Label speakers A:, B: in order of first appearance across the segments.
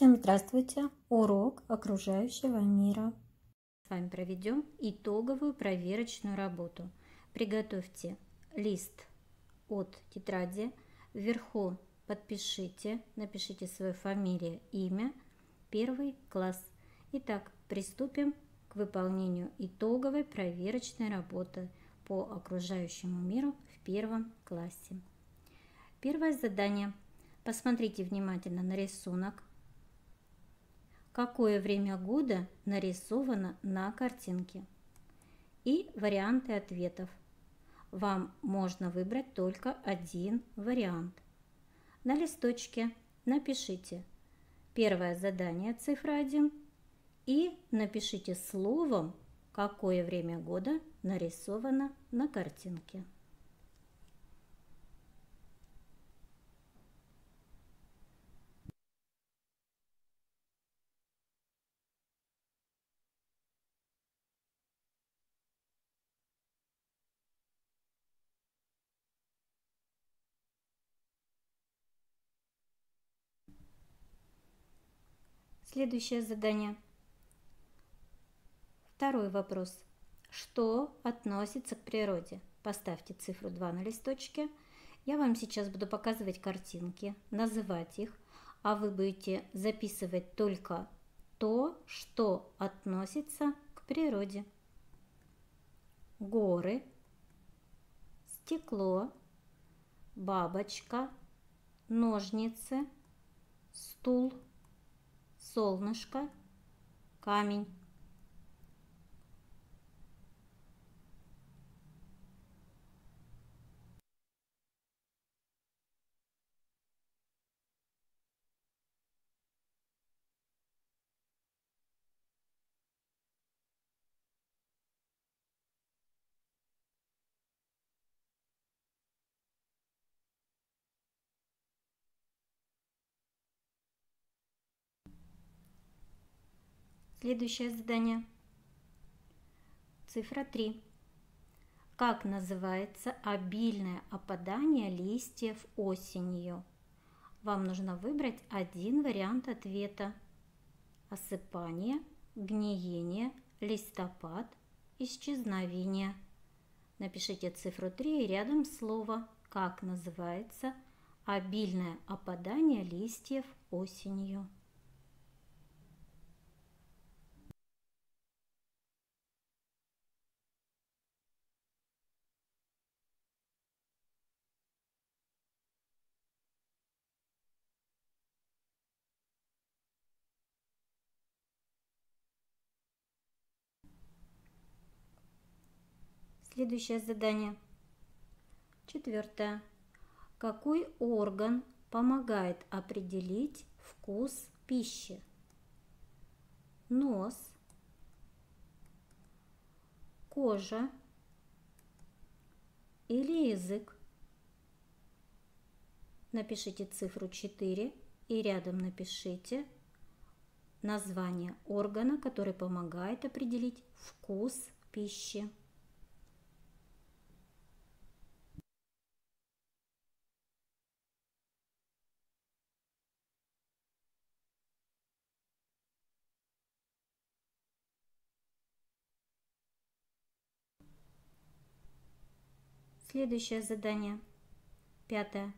A: Всем здравствуйте! Урок окружающего мира. С вами проведем итоговую проверочную работу. Приготовьте лист от тетради. Вверху подпишите, напишите свою фамилию, имя, первый класс. Итак, приступим к выполнению итоговой проверочной работы по окружающему миру в первом классе. Первое задание. Посмотрите внимательно на рисунок какое время года нарисовано на картинке. И варианты ответов. Вам можно выбрать только один вариант. На листочке напишите первое задание цифра 1 и напишите словом, какое время года нарисовано на картинке. Следующее задание. Второй вопрос. Что относится к природе? Поставьте цифру 2 на листочке. Я вам сейчас буду показывать картинки, называть их, а вы будете записывать только то, что относится к природе. Горы, стекло, бабочка, ножницы, стул – солнышко, камень. Следующее задание. Цифра 3. Как называется обильное опадание листьев осенью? Вам нужно выбрать один вариант ответа. Осыпание, гниение, листопад, исчезновение. Напишите цифру 3 и рядом слово «Как называется обильное опадание листьев осенью?» Следующее задание. Четвертое. Какой орган помогает определить вкус пищи? Нос, кожа или язык? Напишите цифру 4 и рядом напишите название органа, который помогает определить вкус пищи. Следующее задание. Пятое.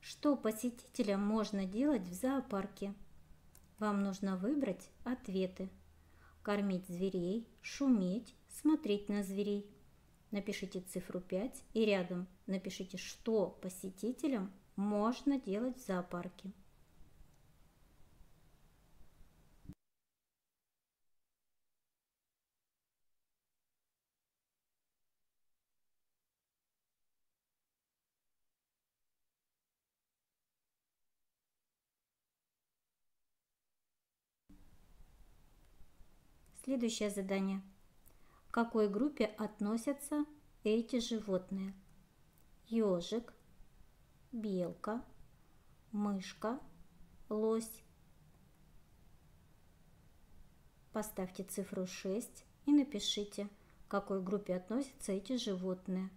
A: Что посетителям можно делать в зоопарке? Вам нужно выбрать ответы. Кормить зверей, шуметь, смотреть на зверей. Напишите цифру 5 и рядом напишите, что посетителям можно делать в зоопарке. Следующее задание. К какой группе относятся эти животные? Ежик, белка, мышка, лось. Поставьте цифру 6 и напишите, к какой группе относятся эти животные.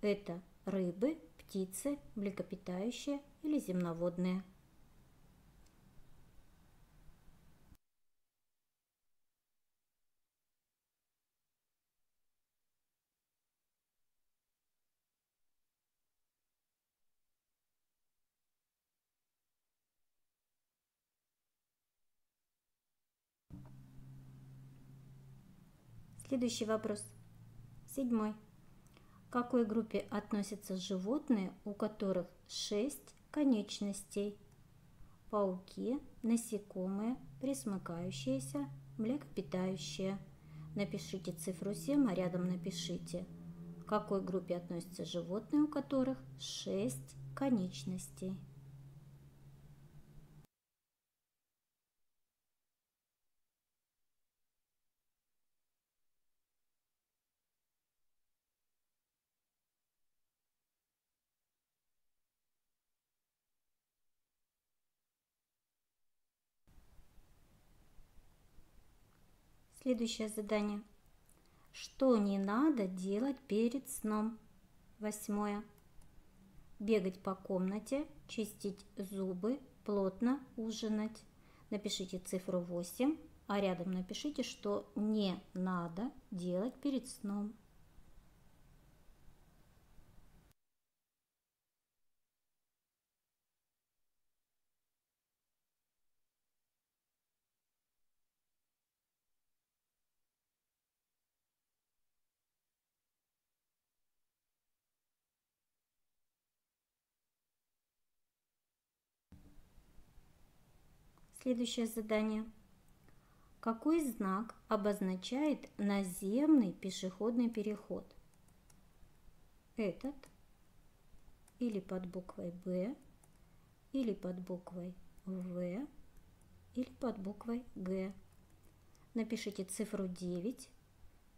A: Это рыбы, птицы, млекопитающие или земноводные. Следующий вопрос. Седьмой. К какой группе относятся животные, у которых шесть конечностей? Пауки, насекомые, пресмыкающиеся, млекопитающие. Напишите цифру 7, а рядом напишите, к какой группе относятся животные, у которых шесть конечностей. Следующее задание. Что не надо делать перед сном? Восьмое. Бегать по комнате, чистить зубы, плотно ужинать. Напишите цифру 8, а рядом напишите, что не надо делать перед сном. Следующее задание. Какой знак обозначает наземный пешеходный переход? Этот или под буквой Б, или под буквой В, или под буквой Г. Напишите цифру 9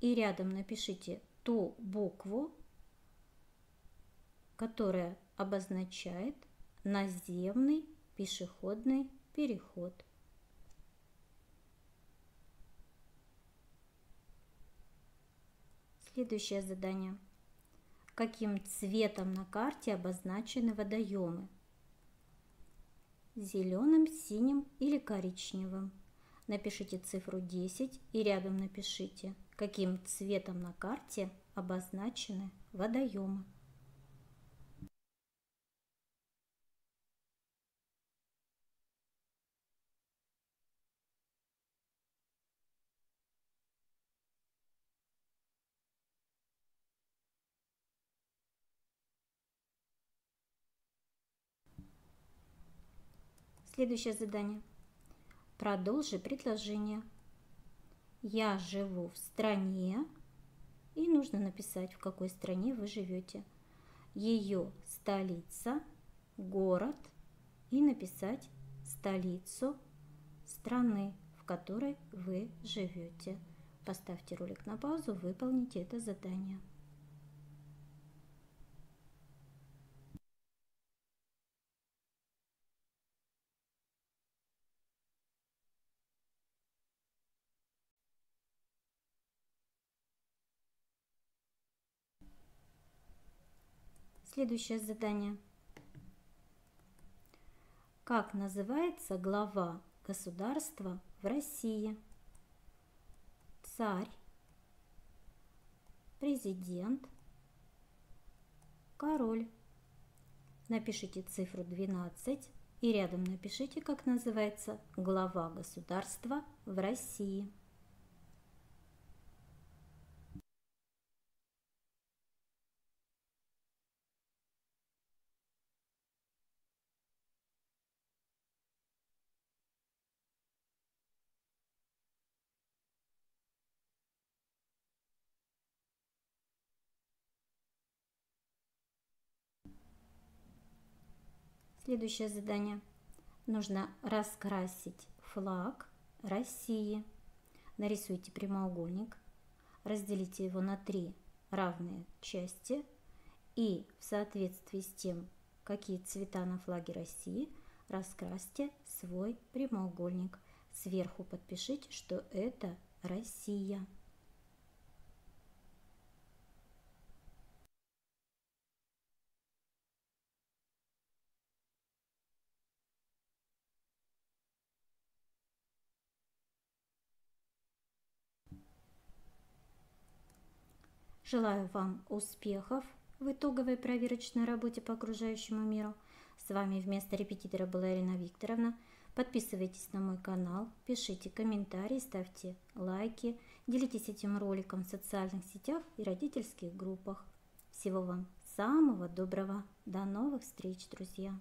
A: и рядом напишите ту букву, которая обозначает наземный пешеходный переход. Следующее задание. Каким цветом на карте обозначены водоемы? Зеленым, синим или коричневым? Напишите цифру 10 и рядом напишите, каким цветом на карте обозначены водоемы. Следующее задание. Продолжи предложение. Я живу в стране. И нужно написать, в какой стране вы живете. Ее столица, город. И написать столицу страны, в которой вы живете. Поставьте ролик на паузу, выполните это задание. Следующее задание. Как называется глава государства в России? Царь, президент, король. Напишите цифру 12 и рядом напишите, как называется глава государства в России. Следующее задание. Нужно раскрасить флаг России. Нарисуйте прямоугольник, разделите его на три равные части и в соответствии с тем, какие цвета на флаге России, раскрасьте свой прямоугольник. Сверху подпишите, что это Россия. Желаю вам успехов в итоговой проверочной работе по окружающему миру. С вами вместо репетитора была Ирина Викторовна. Подписывайтесь на мой канал, пишите комментарии, ставьте лайки, Делитесь этим роликом в социальных сетях и родительских группах. Всего вам самого доброго. До новых встреч, друзья!